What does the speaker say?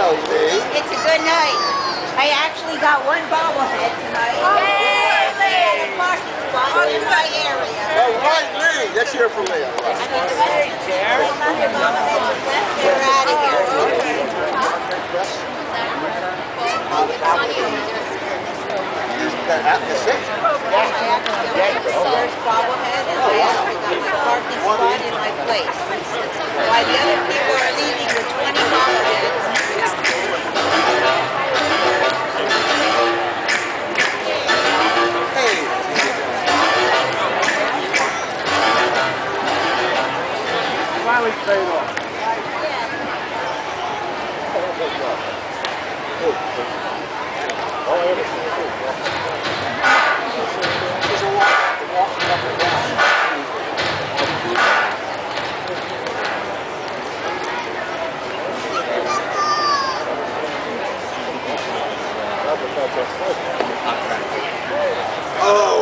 It's a good night. I actually got one bobblehead tonight. Oh, Yay! At a parking spot oh, in my area. All right, Lee. Let's hear from Leah. I mean, the rest of the other bobbleheads are left. They're out of here. That at the six. I actually got the first bobblehead and I actually got my parking spot in my place. While the other Finally paid off. Oh,